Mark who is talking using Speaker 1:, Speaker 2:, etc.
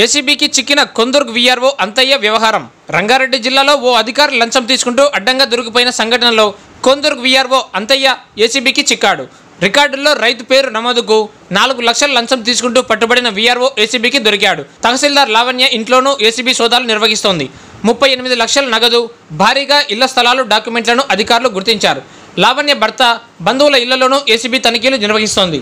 Speaker 1: ఏసీబీకి చిక్కిన కొందుర్గ్ వీఆర్ఓ అంతయ్య వ్యవహారం. రంగారెడ్డి జిల్లాలో ఓ అధికారి లంచం తీసుకుంటూ అడ్డంగా దొరికిపోయిన సంఘటనలో కొందుర్గ్ వీఆర్ఓ అంతయ్య ఏసీబీకి చిక్కాడు. రికార్డుల్లో రైతు పేరు నమోదుకు నాలుగు లక్షల లంచం తీసుకుంటూ పట్టుబడిన వీఆర్ఓ ఏసీబీకి దొరికాడు. తహసీల్దార్ లావణ్య ఇంట్లోనూ ఏసీబీ సోదాలు నిర్వహిస్తోంది. ముప్పై ఎనిమిది లక్షల నగదు భారీగా ఇళ్ళ స్థలాలు డాక్యుమెంట్లను అధికారులు గుర్తించారు. లావణ్య భర్త బంధువుల ఇళ్ళలోనూ ఏసీబీ తనిఖీలు నిర్వహిస్తోంది.